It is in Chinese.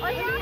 哎呀